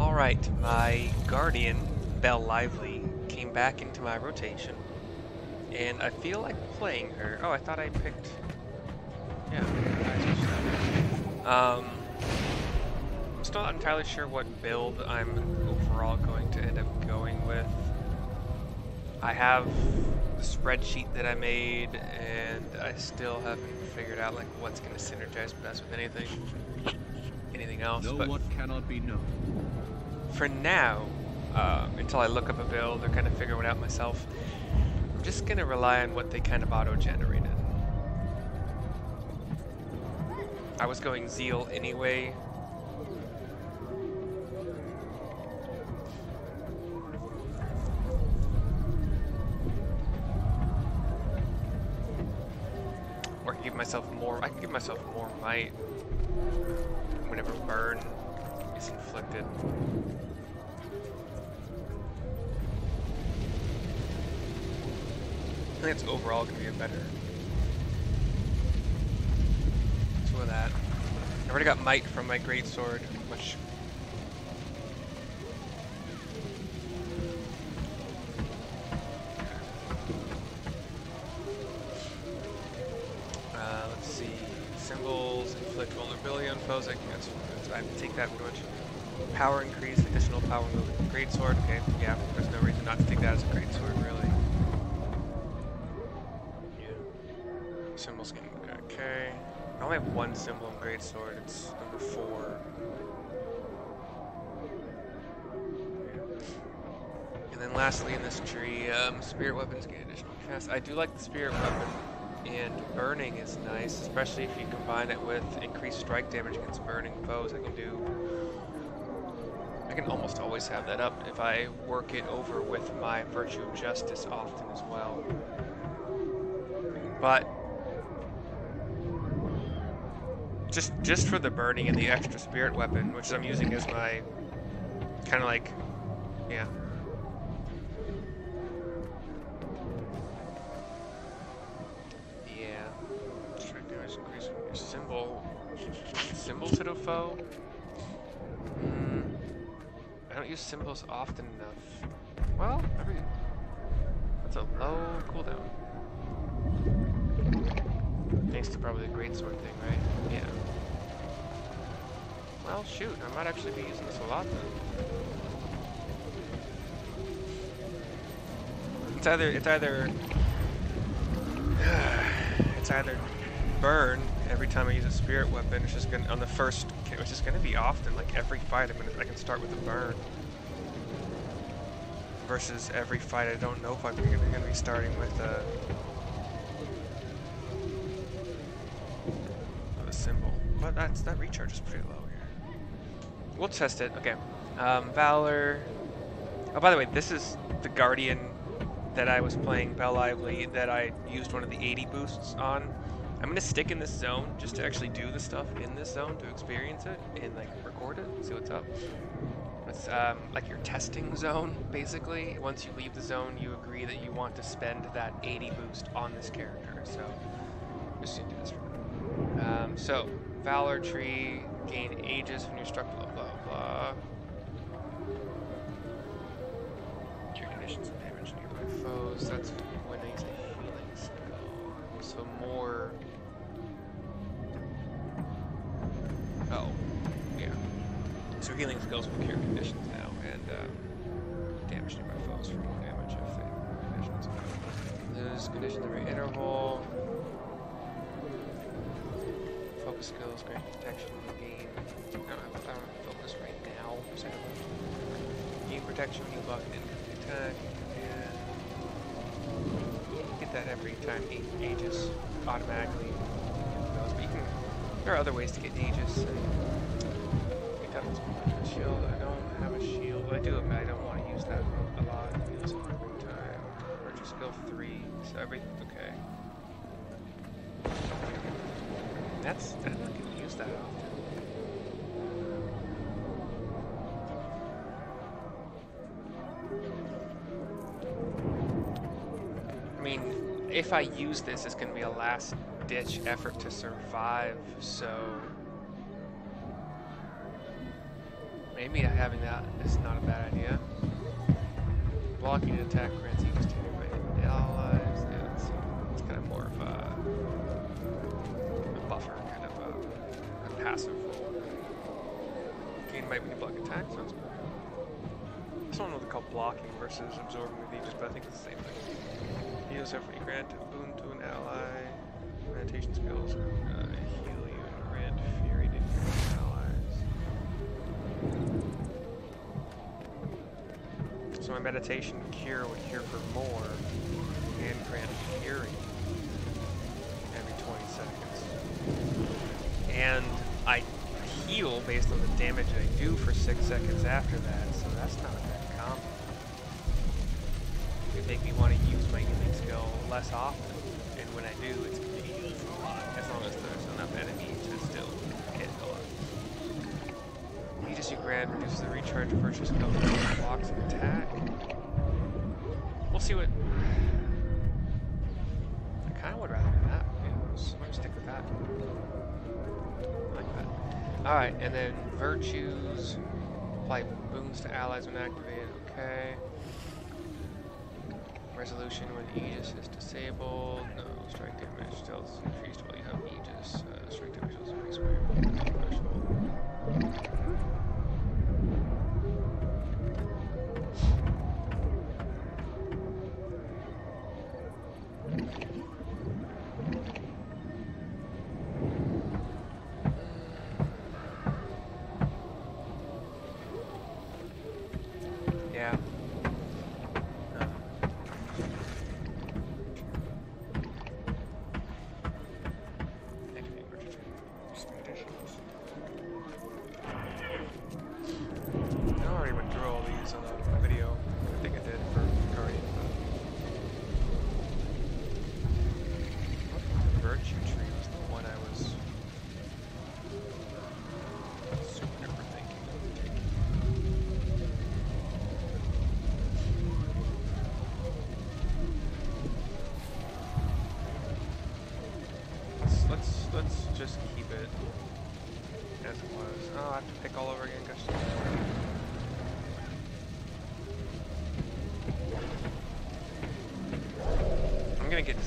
Alright, my Guardian, Belle Lively, came back into my rotation. And I feel like playing her. Oh, I thought I picked... Yeah, Um, I'm still not entirely sure what build I'm overall going to end up going with. I have the spreadsheet that I made, and I still haven't figured out like what's going to synergize best with anything, anything else. No but what cannot be known. For now, um, until I look up a build or kind of figure it out myself, I'm just going to rely on what they kind of auto-generated. I was going Zeal anyway. Or I can give myself more, I can give myself more might whenever burn I think it's overall going to be a better. Two of that. I already got might from my great sword, which. Power increase, additional power move. Great sword. Okay, yeah. There's no reason not to take that as a great sword, really. Yeah. Symbols can okay. I only have one symbol in great sword. It's number four. And then lastly in this tree, um, spirit weapons gain additional cast. I do like the spirit weapon, and burning is nice, especially if you combine it with increased strike damage against burning foes. I can do. I can almost always have that up if I work it over with my virtue of justice often as well. But just just for the burning and the extra spirit weapon, which I'm using as my kind of like, yeah. Yeah. Use symbols often enough. Well, every. That's a low cooldown. Thanks to probably the great sword thing, right? Yeah. Well, shoot, I might actually be using this a lot then. It's either it's either it's either burn every time I use a spirit weapon. It's just gonna on the first, which is gonna be often. Like every fight, I'm gonna I can start with a burn. Versus every fight, I don't know if I'm gonna, gonna be starting with a a symbol. But that's that recharge is pretty low here. We'll test it. Okay. Um, Valor. Oh, by the way, this is the Guardian that I was playing Belle Lively that I used one of the 80 boosts on. I'm gonna stick in this zone just to actually do the stuff in this zone to experience it and like record it, see what's up. It's um, like your testing zone, basically. Once you leave the zone, you agree that you want to spend that 80 boost on this character. So, just do this for now. Um, so, Valor Tree, gain Aegis when you're struck, blah blah blah. Cure conditions of damage nearby foes. That's when protection you block attack, and get that every time eight Aegis automatically. But you can, there are other ways to get Aegis. And doesn't shield. I don't have a shield. I do, but I don't want to use that a lot. Use it every time. Virtue skill three. So every okay. That's I don't get use that often. If I use this, it's going to be a last ditch effort to survive, so maybe having that is not a bad idea. Blocking an attack grants taken by allies. Yeah, it's, it's kind of more of a, a buffer, kind of a, a passive role. Gain might you block attacks. Sounds good. This one was called blocking versus absorbing the Aegis, but I think it's the same thing. Heals every grant boon to an ally. Meditation skills uh, heal you and grant fury to your allies. So my meditation cure would cure for more and grant fury every 20 seconds. And I heal based on the damage I do for 6 seconds after that, so that's not a bad combo. It make me want less often, and when I do, it's going to be a lot, as long as there's enough enemies to still hit a lot. Aegis grant reduces the recharge purchase skill blocks an attack. We'll see what... I kind of would rather do that. Yeah, let's, let's stick with that. Like that. Alright, and then virtues. Apply boons to allies when activated. Okay. Resolution when Aegis is disabled. No, strike damage still is increased while you have Aegis. Uh, strike damage is increased while you have threshold.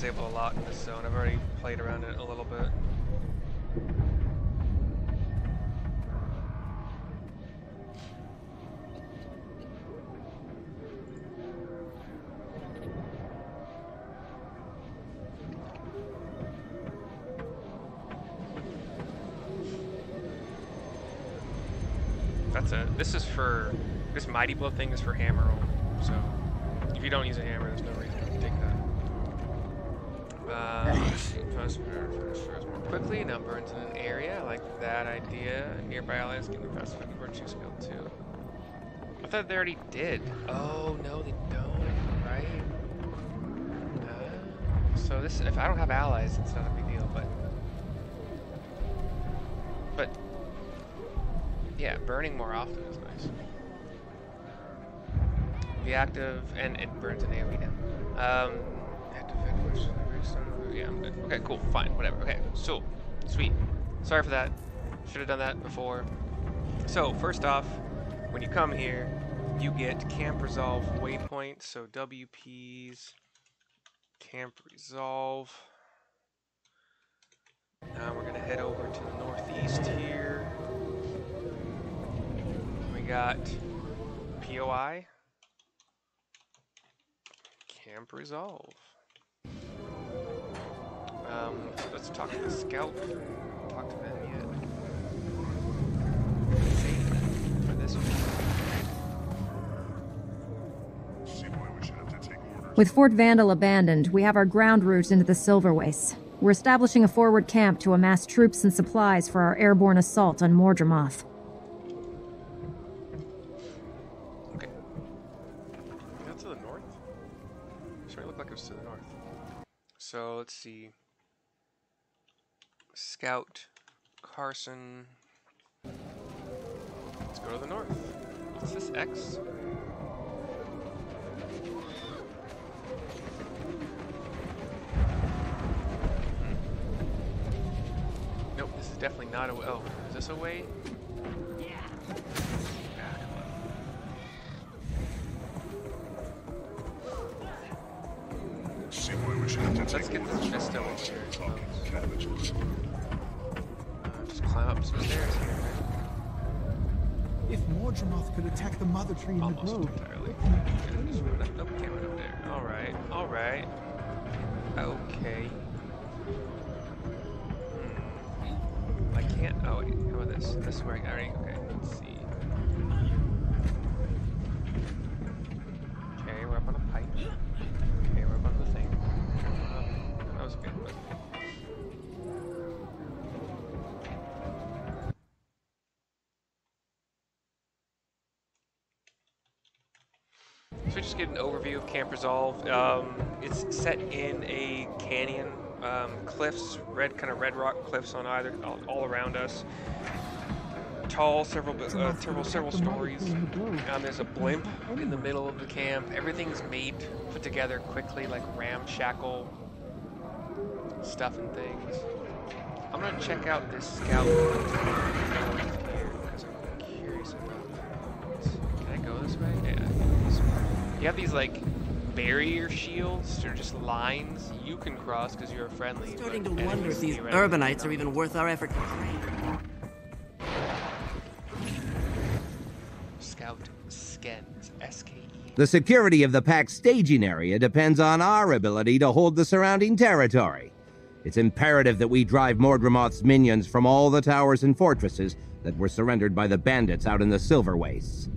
Disabled a lot in this zone. I've already played around it a little bit. That's it. This is for this mighty blow thing is for hammer. So if you don't use a hammer, there's no reason to take that. Uh, let's see. Fast transfers more In an area. I like that idea. Nearby allies the fast food virtue skill too. I thought they already did. Oh no, they don't. Right? Uh, so this, if I don't have allies, it's not a big deal. But but yeah, burning more often is nice. Be active and it burns an AoE down. Um, active yeah, I'm good. Okay, cool, fine, whatever. Okay, so sweet. Sorry for that. Should have done that before. So first off, when you come here, you get camp resolve waypoints. So WPs, camp resolve. Now we're gonna head over to the northeast here. We got POI, Camp Resolve. Um, let's talk to the scout. Talk to them yet. For this one. With Fort Vandal abandoned, we have our ground route into the Silver Wastes. We're establishing a forward camp to amass troops and supplies for our airborne assault on Mordremoth. Okay. That's to the north? Sure, it looked like it was to the north. So let's see. Scout, Carson. Let's go to the north. Is this X? Hmm. Nope, this is definitely not a way. Oh, is this a way? Yeah. Let's get this chest over here just climb up some stairs here. If Mordremoth could attack the mother tree in the Almost grove, entirely. what can it do Just anyway? run up- Nope, can't run up there. Alright, alright. Okay. Hmm. I can't. Oh, wait. How about this? This is where I already. Okay, let's see. Okay, we're up on a pipe. Okay, we're up on the thing. Oh, that was good. That was good. So we just get an overview of Camp Resolve. Um, it's set in a canyon, um, cliffs, red kind of red rock cliffs on either all, all around us. Tall, several uh, several several stories. Um, there's a blimp in the middle of the camp. Everything's made put together quickly, like ramshackle stuff and things. I'm gonna check out this scout You have these like barrier shields or just lines you can cross because you're a friendly. I'm starting to wonder if these urbanites are even worth our effort. Scout Skens. S K E. The security of the Pact's staging area depends on our ability to hold the surrounding territory. It's imperative that we drive Mordremoth's minions from all the towers and fortresses that were surrendered by the bandits out in the Silver Wastes.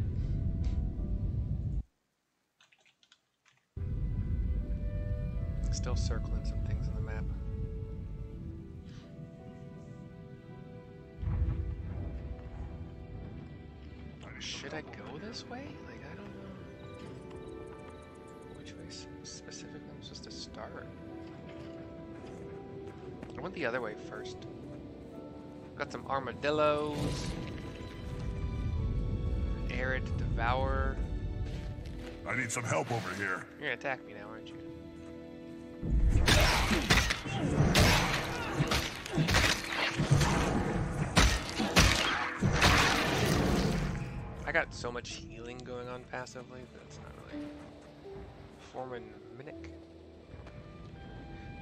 Still circling some things on the map. Should I go this way? Like, I don't know. Which way specifically I'm supposed to start? I went the other way first. Got some armadillos. Arid Devourer. I need some help over here. You're gonna attack me now, aren't you? I got so much healing going on passively that it's not really. Foreman Minnick.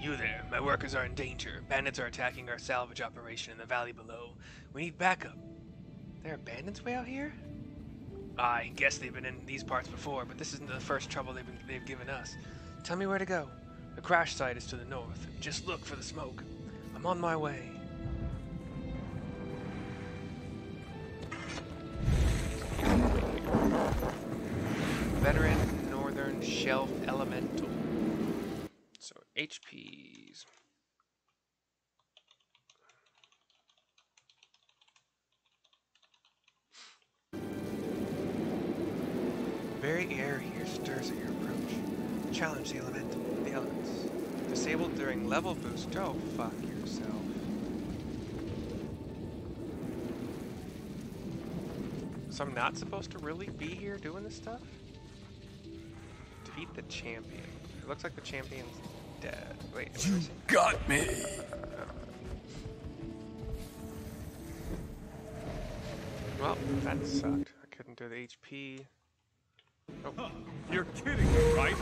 You there, my workers are in danger. Bandits are attacking our salvage operation in the valley below. We need backup. There are bandits way out here? I guess they've been in these parts before, but this isn't the first trouble they've, been, they've given us. Tell me where to go. The crash site is to the north. Just look for the smoke. I'm on my way. Veteran Northern Shelf Elemental. So HPs. Very air here stirs at your approach. Challenge the elemental, elements. Disabled during level boost. Oh, fuck yourself. So I'm not supposed to really be here doing this stuff? Defeat the champion. It looks like the champion's dead. Wait, you? Got me. Oh. Well, that sucked. I couldn't do the HP. You're kidding me, right?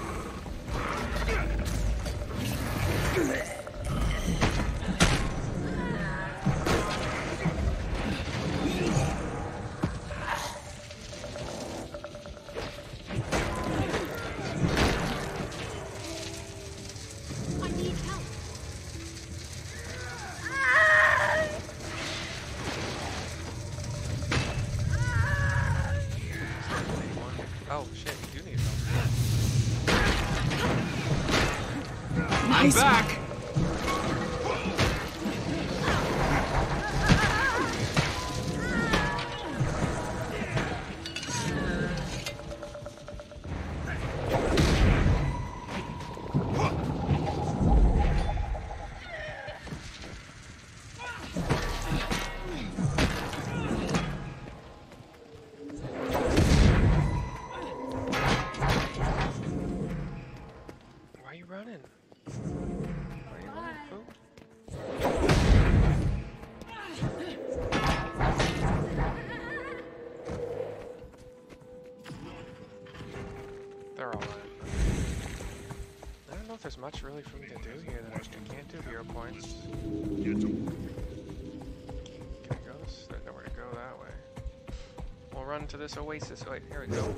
Much really for me to do here that I can't do hero points. Can I go this? There's nowhere to go that way. We'll run to this oasis. Wait, here we go.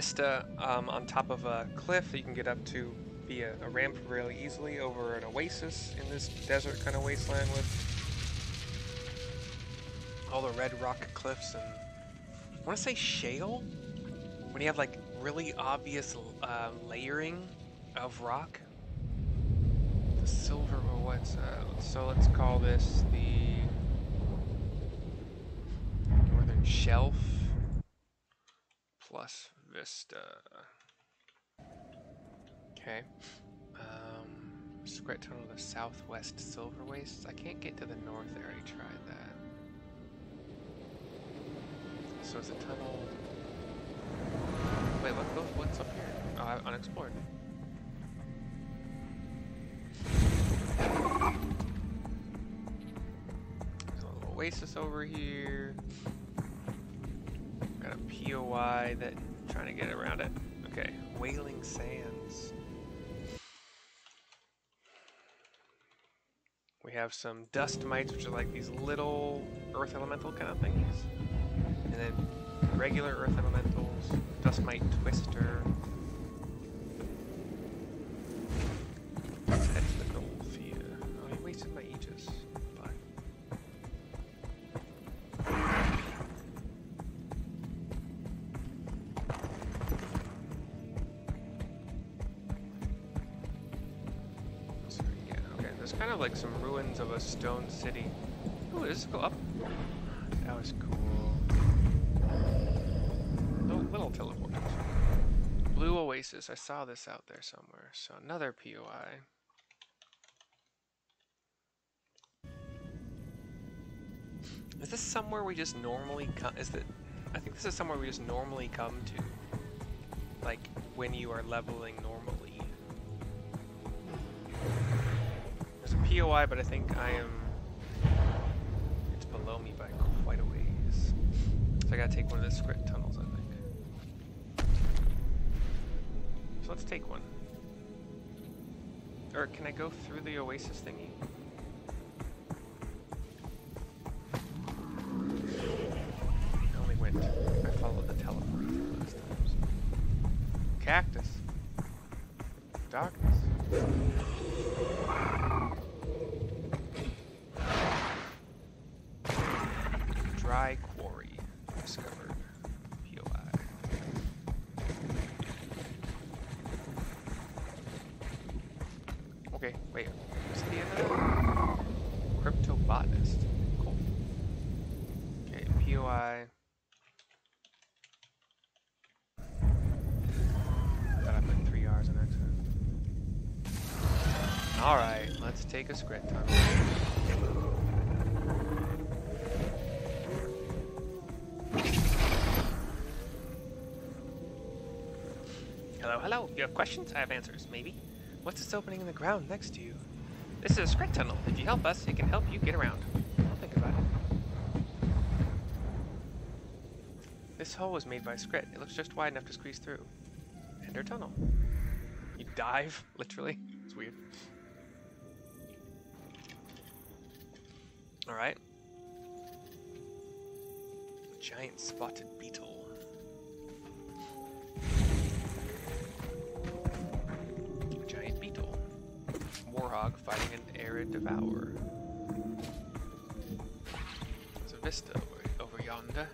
Vista um, on top of a cliff you can get up to via a ramp really easily over an oasis in this desert kind of wasteland with all the red rock cliffs and I want to say shale when you have like really obvious uh, layering of rock. The silver or what's uh, so let's call this the northern shelf plus vista. Okay. Um, Scritt Tunnel to southwest Silver Wastes. I can't get to the north. I already tried that. So it's a tunnel. Wait, what, what- what's up here? Oh, unexplored. There's a little oasis over here. Got a POI that trying to get around it. Okay, Wailing Sands. We have some dust mites, which are like these little earth elemental kind of things. And then regular earth elementals, dust mite twister. Stone city. Ooh, does this go up? That was cool. Little, little teleport. Blue Oasis. I saw this out there somewhere. So another POI. Is this somewhere we just normally come? Is that? I think this is somewhere we just normally come to. Like when you are leveling normally. POI, but I think I am. It's below me by quite a ways. So I gotta take one of the script tunnels, I think. So let's take one. Or can I go through the oasis thingy? I only went. I followed the teleport last time. so. Cactus. Darkness. Dry quarry discovered. POI. Okay, wait. What's the end of that? Cryptobotanist. Cool. Okay, POI. Thought I put three R's in accident. Alright, let's take a script tunnel. Hello, hello. You have questions? I have answers, maybe. What's this opening in the ground next to you? This is a Scritt tunnel. If you help us, it can help you get around. I'll think about it. This hole was made by Scritt. It looks just wide enough to squeeze through. Ender tunnel. You dive, literally. It's weird. Giant spotted beetle. Giant beetle. Warhog fighting an arid devourer. There's a vista over, over yonder.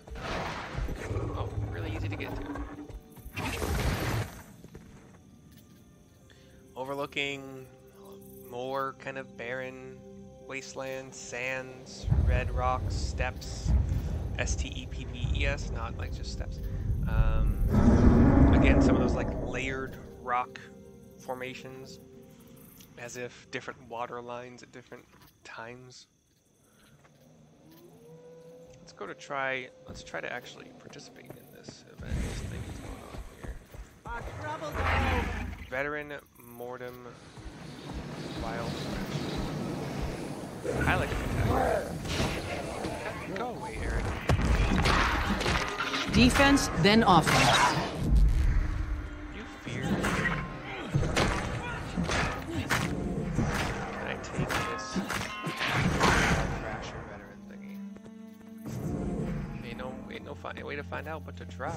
Oh, really easy to get to. Overlooking more kind of barren wasteland, sands, red rocks, steppes, S T E P P E S, not like just steps. Um, again, some of those like layered rock formations, as if different water lines at different times. Let's go to try. Let's try to actually participate in this event. This thing is going on here. Veteran Mordrem Wild I like attack. Go away. Defense, then offense. You fear. Ain't no, ain't no way to find out but to try.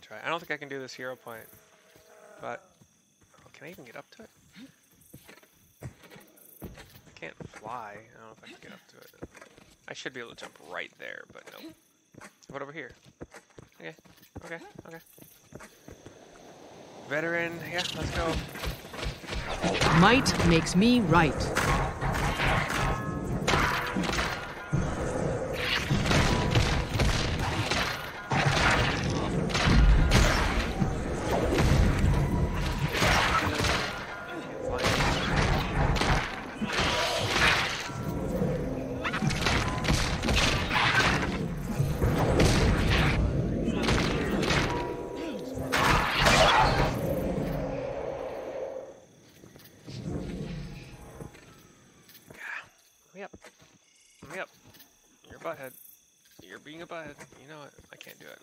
To try. I don't think I can do this hero point. But, oh, can I even get up to it? I can't fly. I don't know if I can get up to it. I should be able to jump right there, but no. What over here? Okay, okay, okay. Veteran, yeah, let's go. Might makes me right.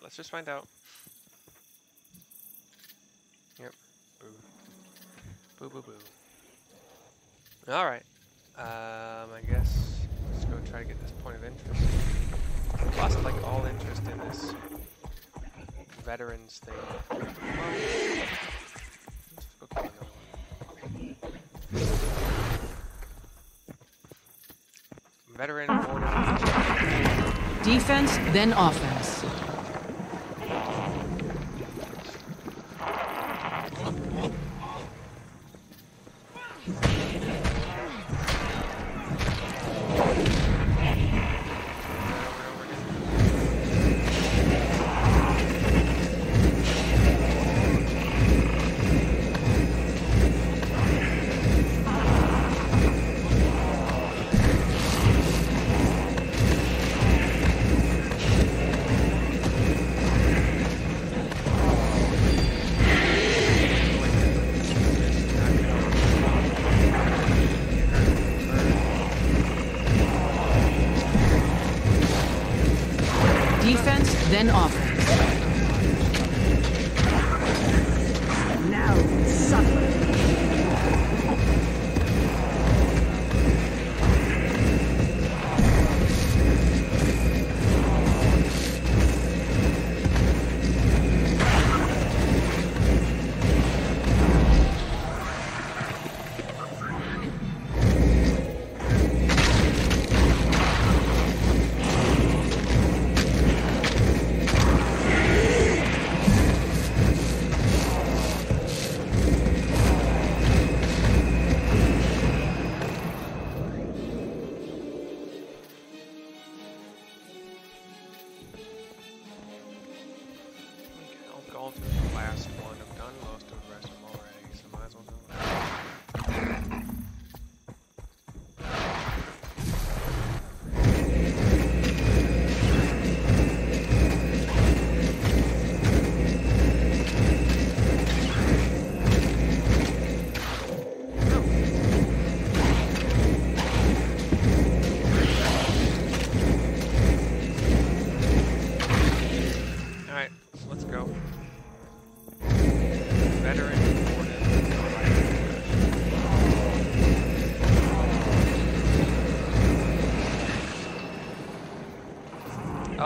Let's just find out. Yep. Boo. Boo boo boo. Alright. Um, I guess let's go try to get this point of interest. I've lost like all interest in this veterans thing. Well. Veteran order. Defense, then offense.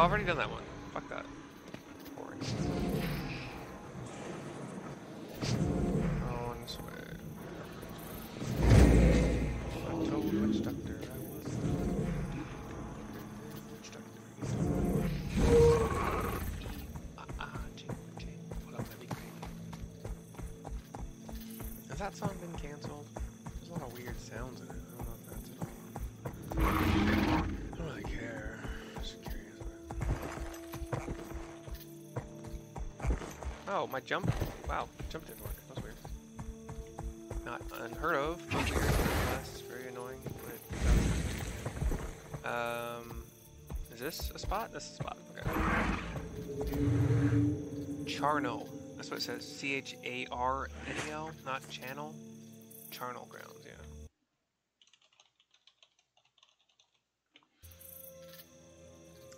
I've already done that my jump? Wow, jump didn't work. That was weird. Not unheard of. Nonetheless, very annoying. Um, is this a spot? This is a spot. Okay. Charnel. That's what it says. C H A R N E L, not channel. Charnel grounds, yeah.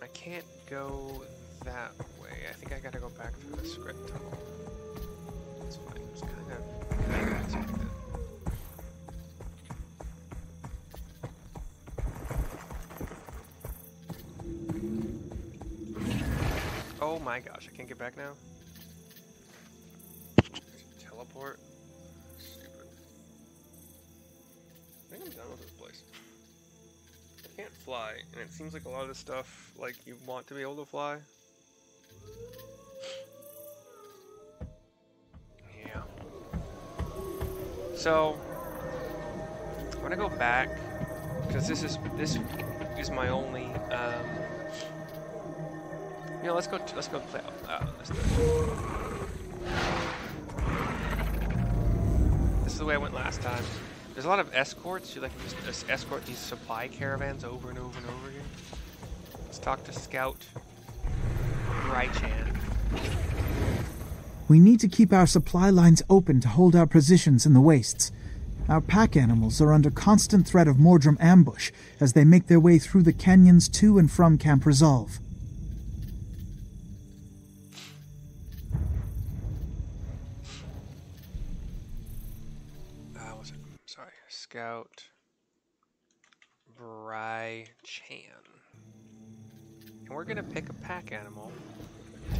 I can't go that way. I think I gotta go back through the script tunnel. That's fine. It's kind of. Oh my gosh, I can't get back now? Teleport? Stupid. I think I'm done with this place. I can't fly, and it seems like a lot of this stuff, like, you want to be able to fly. So, I'm gonna go back, because this is, this is my only, um, you know, let's go, let's go play uh, let's do it. This is the way I went last time. There's a lot of escorts. You like just escort these supply caravans over and over and over again. Let's talk to Scout Brychan. We need to keep our supply lines open to hold our positions in the wastes. Our pack animals are under constant threat of Mordrem ambush as they make their way through the canyons to and from Camp Resolve. Uh, what's it? Sorry, Scout Brychan. And we're gonna pick a pack animal.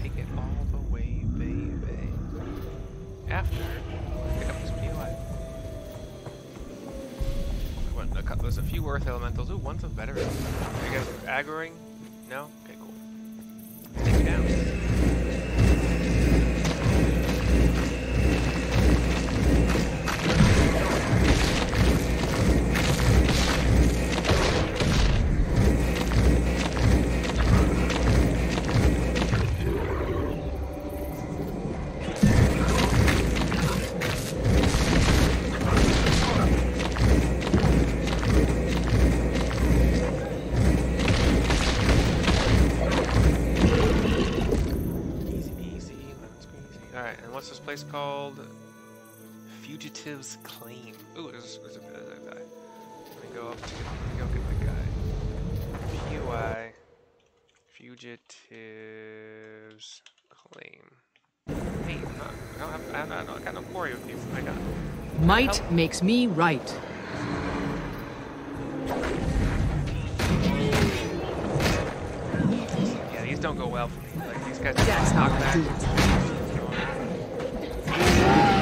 Take it all the way. After pick up this POI. There's a few Earth Elementals. Ooh, one's a better. Are you guys aggroing? No? Okay, cool. Take it down. Fugitive's Claim. Ooh, there's, there's, a, there's a guy. Let me go up to let me go get the guy. POI. Fugitive's Claim. Hey, I'm not, I don't have, I, have, I got no quarry with you. I got. Might Help. makes me right. Yeah, these don't go well for me. Like these guys That's how I do it.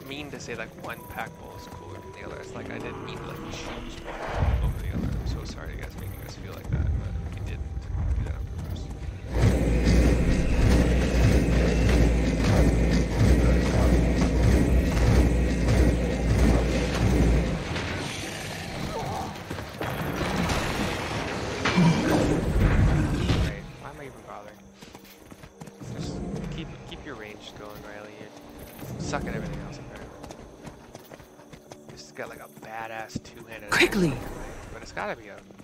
not mean to say like one pack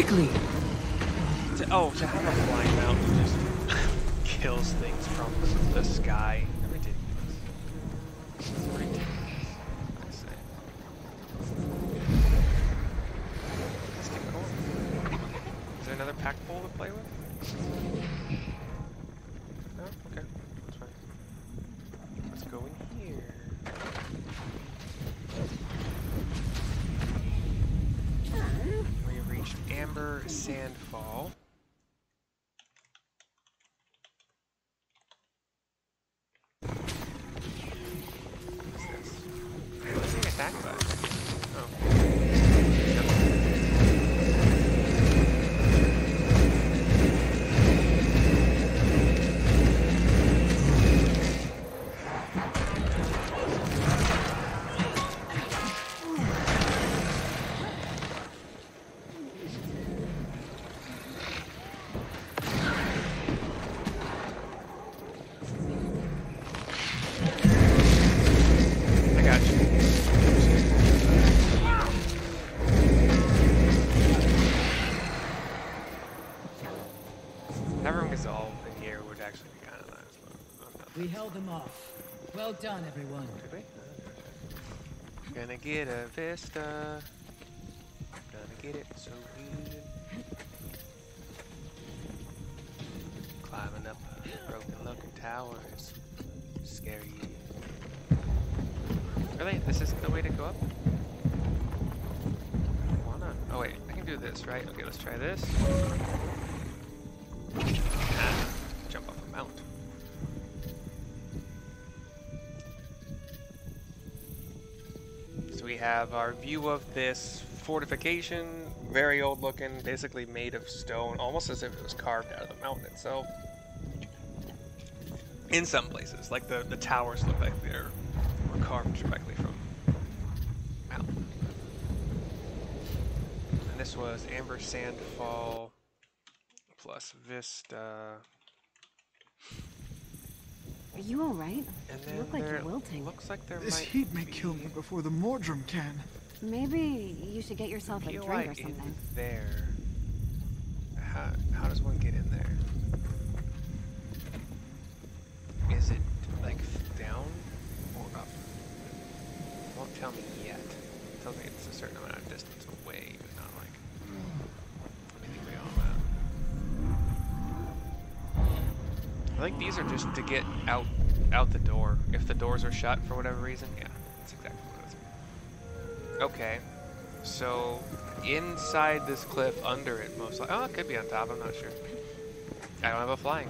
Quickly! To, oh, to have a flying mountain just kills things from the sky. done, everyone. Gonna get a Vista. Gonna get it so good. Climbing up broken looking towers. Scary. Really? This isn't the way to go up? Why not? Oh wait, I can do this, right? Okay, let's try this. have our view of this fortification, very old looking, basically made of stone, almost as if it was carved out of the mountain itself. In some places, like the, the towers look like they're were carved directly from mountain. And this was Amber Sandfall plus Vista. Are you alright? And You look like you're wilting. looks like there This might heat may be kill me before the Mordrem can. Maybe you should get yourself a POI drink or in something. there. How, how does one get in there? Is it like down or up? won't tell me yet. It tells me it's a certain amount I think these are just to get out out the door. If the doors are shut for whatever reason, yeah, that's exactly what it is. Okay, so inside this cliff, under it, most likely. Oh, it could be on top. I'm not sure. I don't have a flying.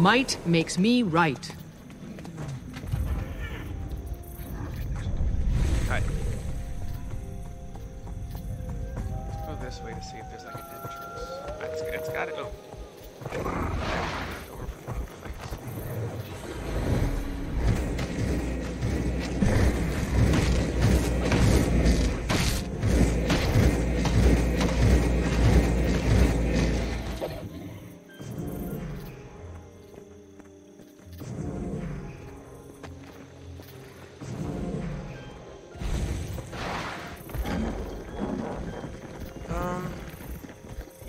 Might makes me right.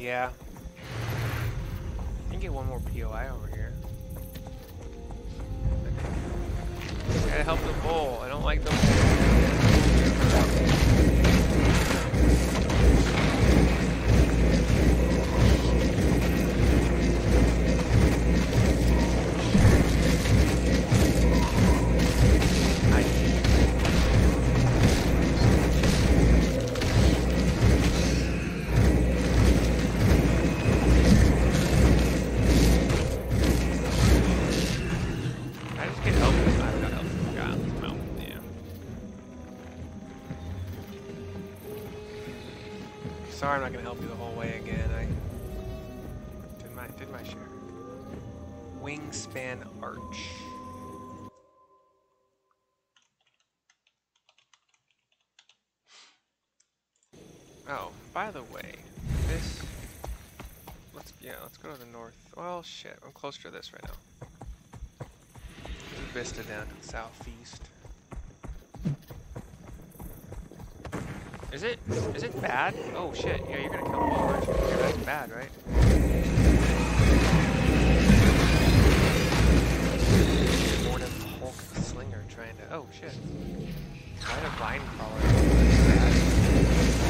Yeah. I can get one more POI over here. Gotta help the bull. I don't like the I by the way, this let's yeah, let's go to the north. Well shit, I'm closer to this right now. Vista down to the southeast. Is it is it bad? Oh shit, yeah, you're gonna kill the wall, aren't you? Yeah, that's bad, right? Than Hulk Slinger trying to oh shit. Why a vine crawler?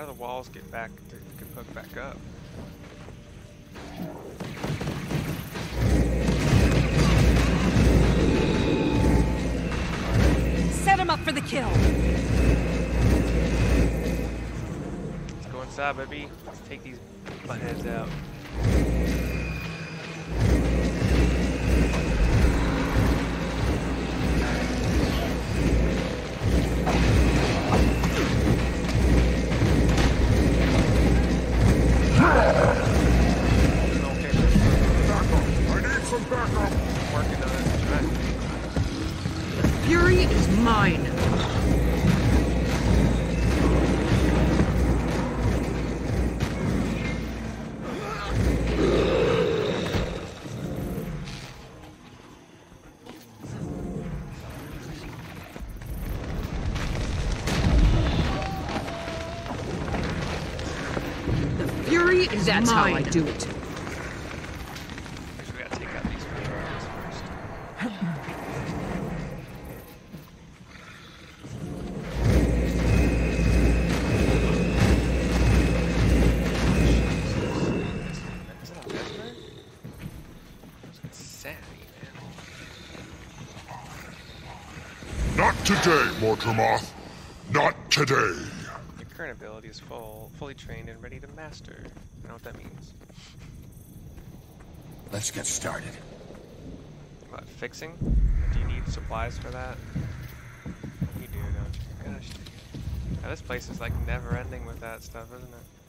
how do the walls get back to get hooked back up? Set him up for the kill. Let's go inside, baby. Let's take these buttheads out. That's mine. how I do it. we gotta take out these first. Not today, Mordremoth. Not today. Your current ability is full, fully trained and ready to master. Know what that means. Let's get started. What, fixing? Do you need supplies for that? You do, don't you? Gosh. Yeah, this place is like never ending with that stuff, isn't it?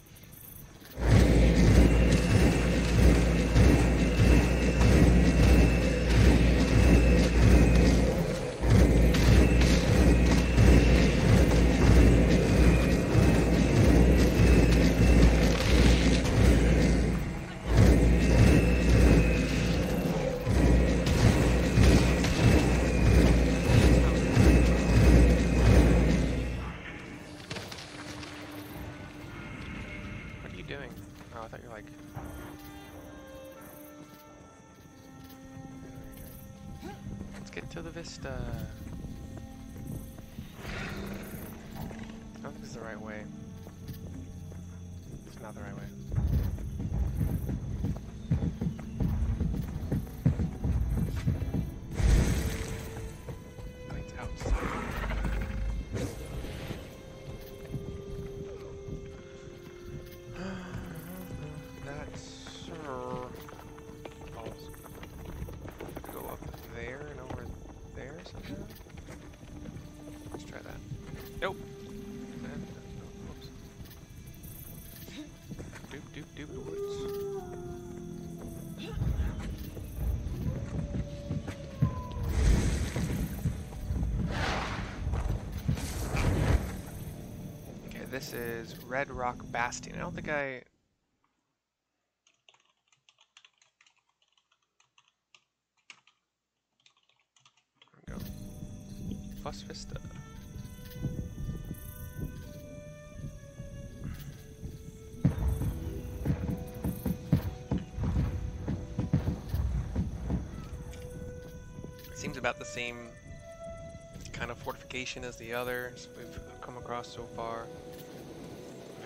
Vista. This is Red Rock Bastion. I don't think I... Go. Fuss Vista. Seems about the same kind of fortification as the others we've come across so far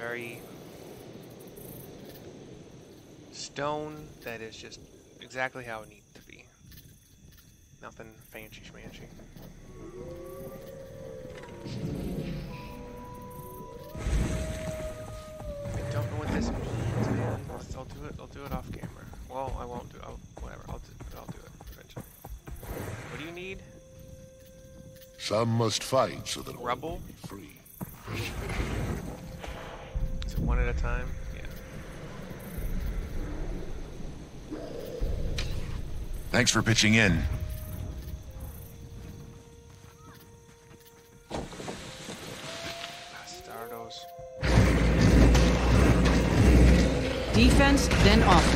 very stone that is just exactly how it needs to be. Nothing fancy schmancy. I don't know what this means, man. I'll do it. I'll do it off camera. Well, I won't do. I'll, whatever. I'll do. I'll do it eventually. What do you need? Some must fight so that rubble all be free one at a time? Yeah. Thanks for pitching in. Bastardos. Defense, then offense.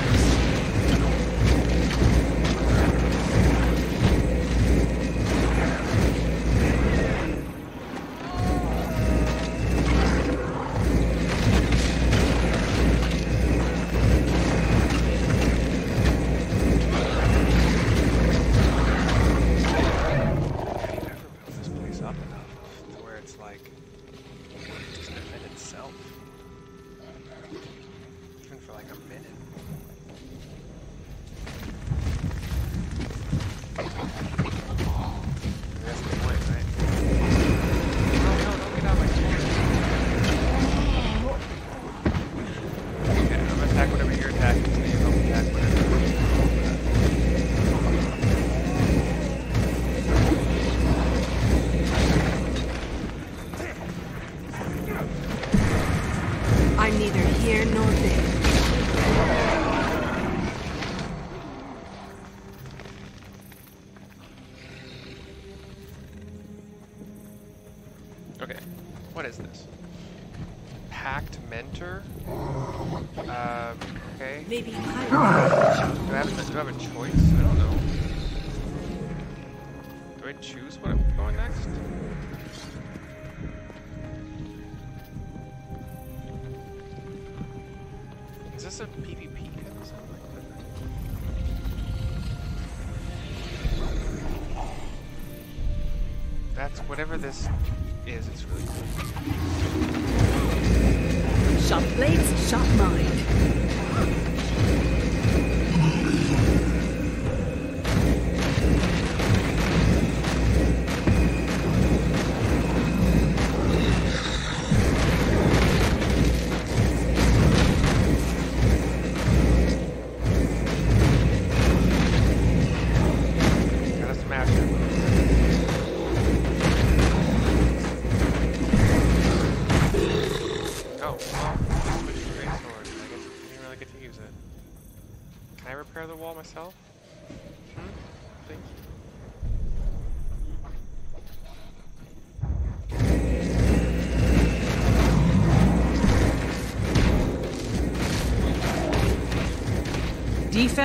Whatever this is. It's really cool. Sharp blades, sharp mind.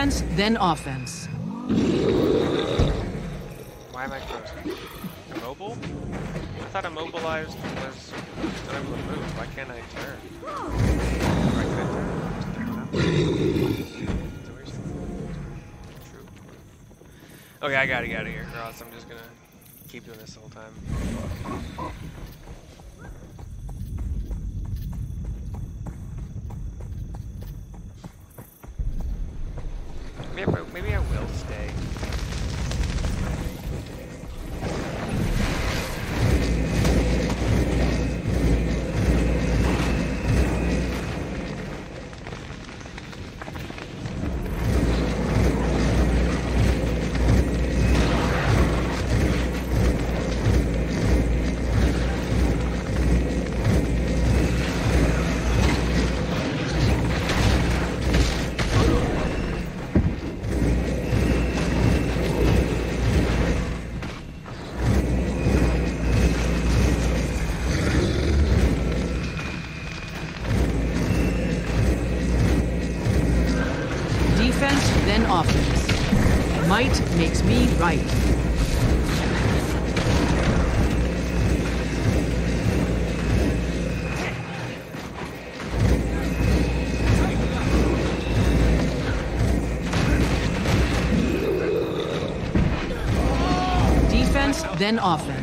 Defense, then offense. Why am I frozen? Immobile? I thought immobilized was unable to move. Why can't I turn? Or I turn. So where's True. Okay, I gotta get out of here, or else I'm just gonna keep doing this the whole time. Then offense.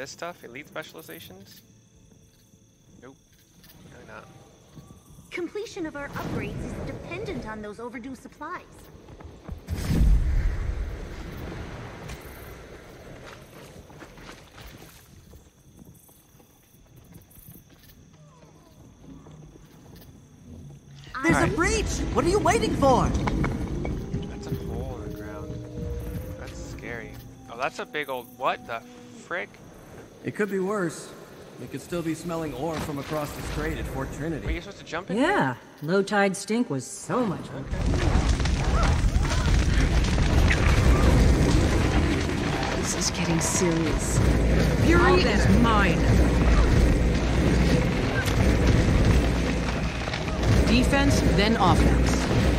This stuff? Elite specializations? Nope. No, not. Completion of our upgrades is dependent on those overdue supplies. There's Alright. a breach! What are you waiting for? That's a hole in the ground. That's scary. Oh, that's a big old. What the frick? It could be worse. We could still be smelling Orr from across the strait at Fort Trinity. Were you supposed to jump in? Yeah, low tide stink was so much fun. This is getting serious. Fury is mine. Defense, then offense.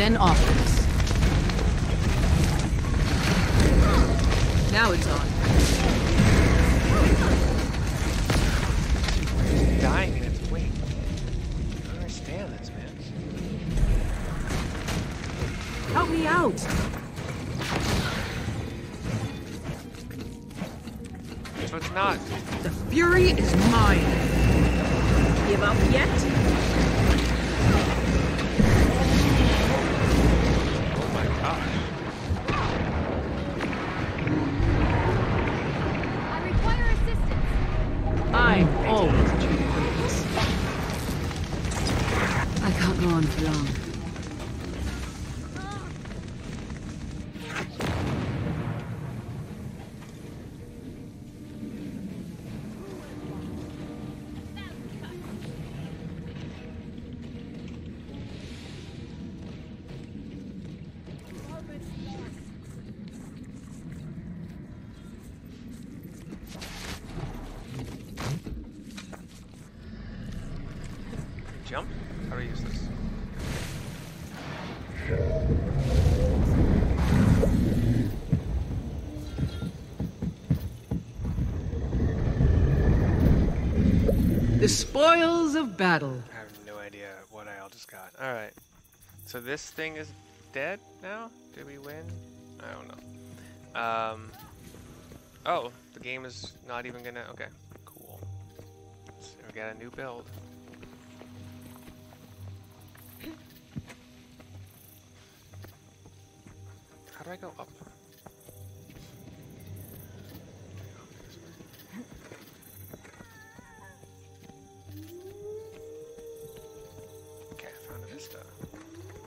Then offense. Now it's on. It's dying in its wake. I don't understand this, man. Help me out! It's not. The fury is mine. Give up yet? Battle. I have no idea what I all just got. Alright. So this thing is dead now? Did we win? I don't know. Um. Oh, the game is not even gonna. Okay, cool. So we got a new build. How do I go up?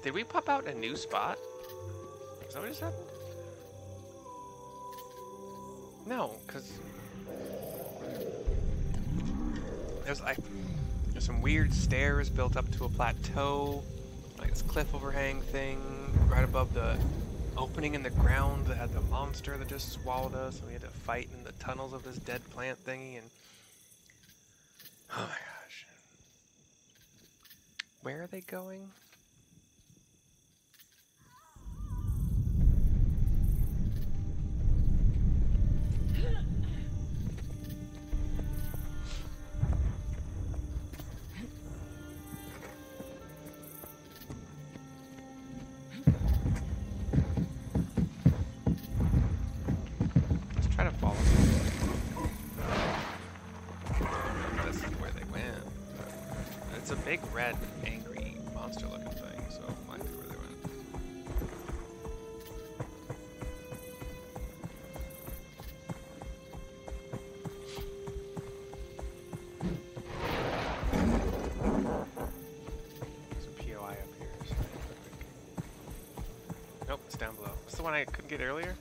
Did we pop out a new spot? Is that what just happened? No, because there's like there's some weird stairs built up to a plateau, like this cliff overhang thing right above the opening in the ground that had the monster that just swallowed us, and we had to fight in the tunnels of this dead plant thingy. And oh my gosh, where are they going? the one I couldn't get earlier?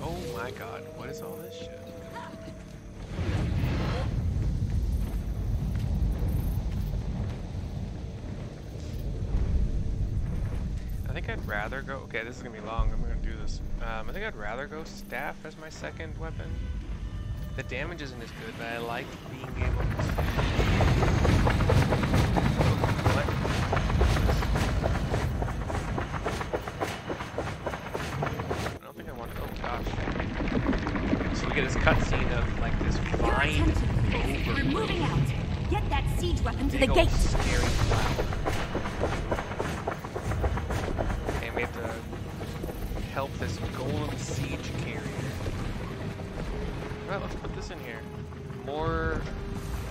Oh my god, what is all this shit? I think I'd rather go. Okay, this is gonna be long. I'm um, I think I'd rather go staff as my second weapon. The damage isn't as good, but I like being able to. I don't think I want to. Oh gosh. So we get this cutscene of like this vine over. We're moving out. Get that siege weapon to the gate. Alright, let's put this in here. More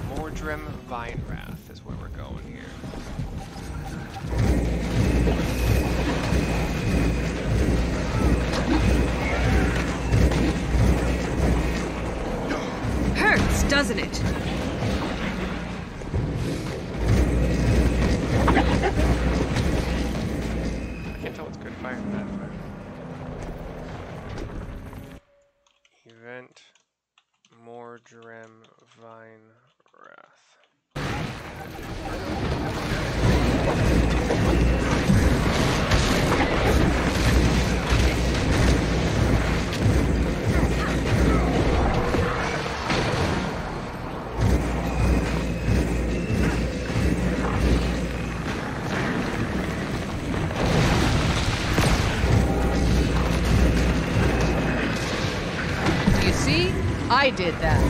Mordrim Vine Wrath is where we're going here. Did that.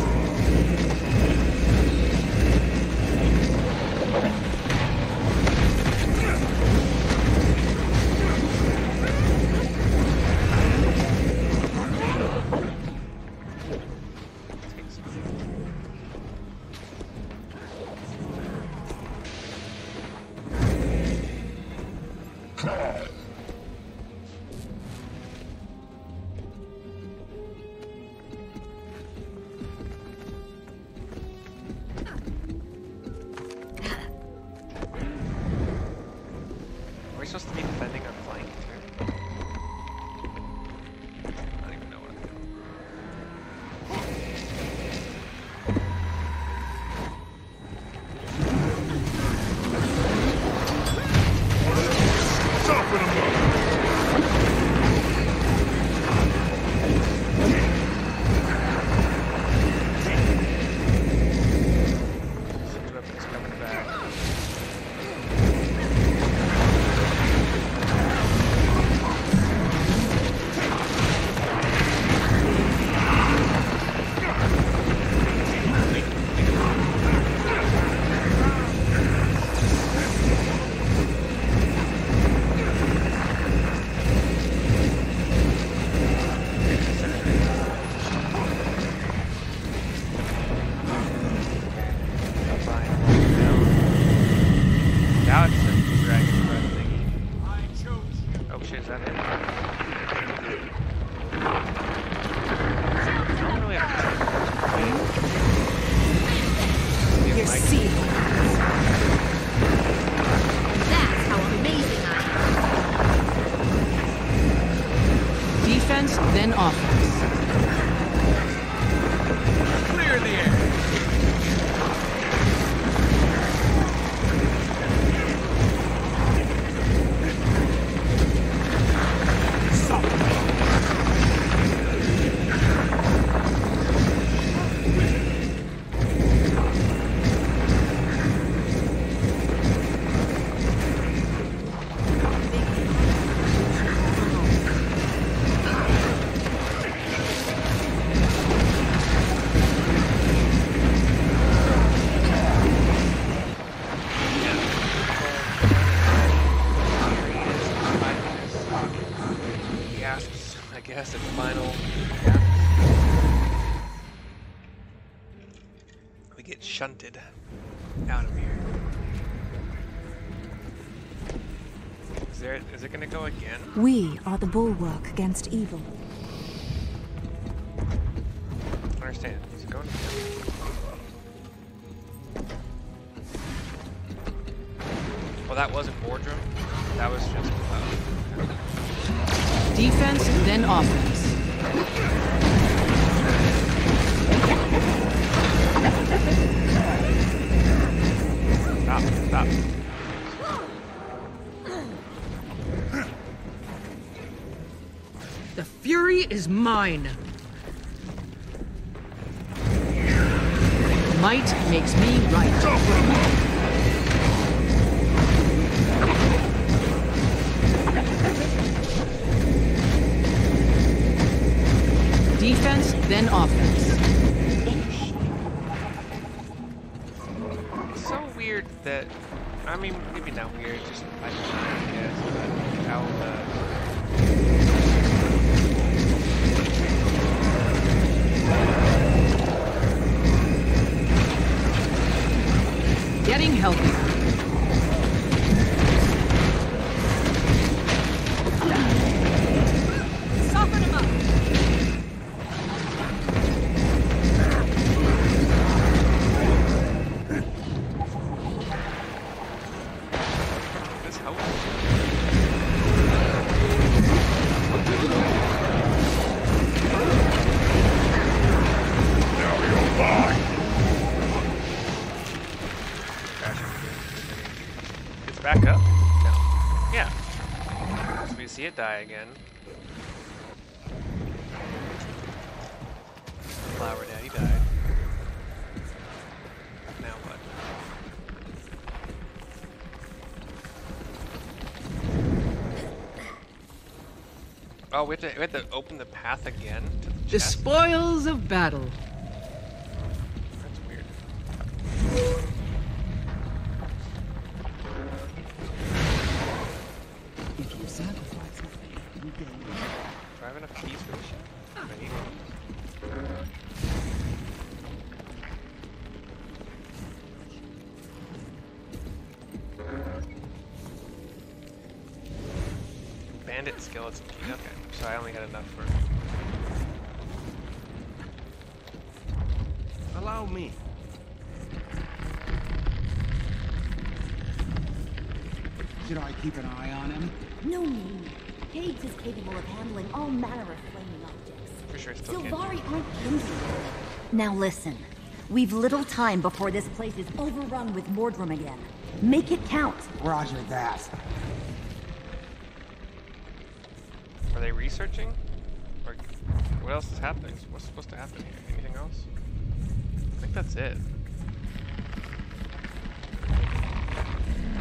We are the bulwark against evil. I understand. He's going to Well, that wasn't boardroom. That was just. Uh, Defense, then offense. Stop, stop. Is mine. Might makes me right. Defense, then offense. It's so weird that, I mean, maybe not weird, just I guess, but how the again. Flower died. Now what? Oh, we have to, we have to open the path again the The spoils of battle. Bandit skeleton key. Okay, so I only had enough for. Allow me. Should I keep an eye on him? No need. Hades is capable of handling all manner of flaming objects. For sure, I still can't. Aren't kindred. Now listen. We've little time before this place is overrun with Mordrem again. Make it count. Roger that. Researching? Or what else is happening? What's supposed to happen here? Anything else? I think that's it.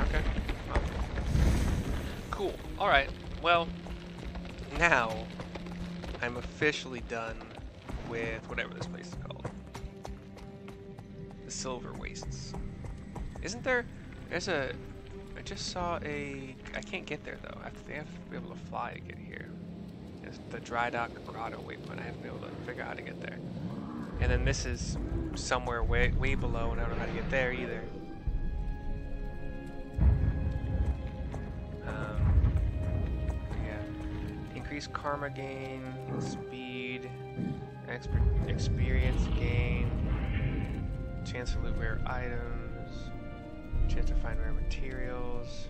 Okay. Cool. Alright. Well, now I'm officially done with whatever this place is called. The Silver Wastes. Isn't there... There's a... I just saw a... I can't get there though. I have to, they have to be able to fly. There's the Dry Dock Grotto waypoint. I have to be able to figure out how to get there. And then this is somewhere way, way below and I don't know how to get there either. Um, yeah. Karma gain, speed, exper experience gain, chance to loot rare items, chance to find rare materials,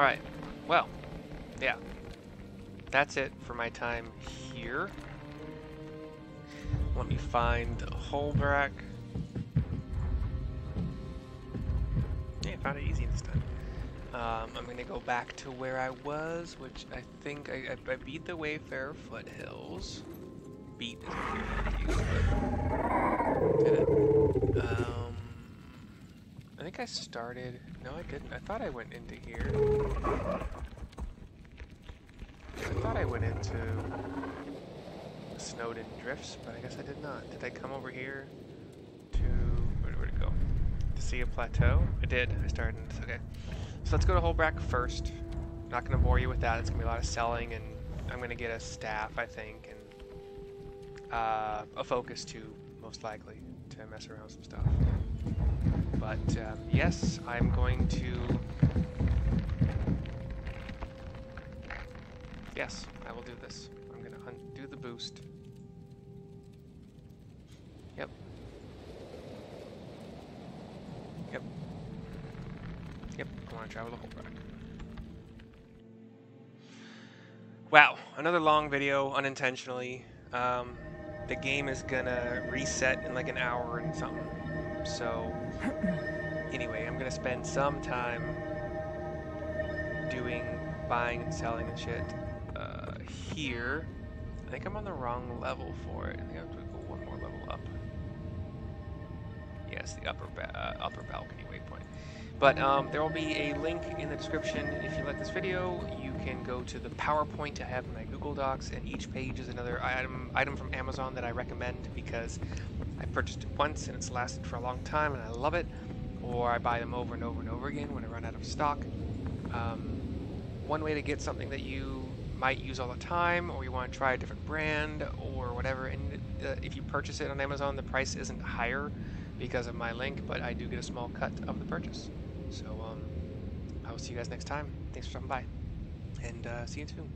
Alright, well, yeah. That's it for my time here. Let me find Hoelbrak. Yeah, found it easy this time. Um, I'm gonna go back to where I was, which I think I, I, I beat the Wayfarer Foothills. Beat is a weird to use, but did it. Um, I think I started. No, I didn't. I thought I went into here. I thought I went into Snowden Drifts, but I guess I did not. Did I come over here to where where'd it go? Diessa Plateau? I did. I started. Okay. So let's go to Hoelbrak first. Not gonna bore you with that. It's gonna be a lot of selling, and I'm gonna get a staff, I think, and uh, a focus too, most likely, to mess around with some stuff. But um, yes, I'm going to. Yes, I will do this. I'm gonna undo the boost. Yep. Yep. Yep, I want to travel the whole track. Wow. another long video unintentionally. Um, the game is gonna reset in like an hour and something. So, anyway, I'm gonna spend some time doing buying and selling and shit uh, here. I think I'm on the wrong level for it. I think I have to go one more level up. Yes, the upper uh, upper balcony waypoint. But um, there will be a link in the description. If you like this video, you can go to the PowerPoint I have in my Google Docs, and each page is another item item from Amazon that I recommend because I purchased it once and it's lasted for a long time and I love it. Or I buy them over and over and over again when I run out of stock. Um, one way to get something that you might use all the time, or you want to try a different brand, or whatever. And uh, if you purchase it on Amazon, the price isn't higher because of my link, but I do get a small cut of the purchase. So um, I will see you guys next time. Thanks for stopping by, and uh, see you soon.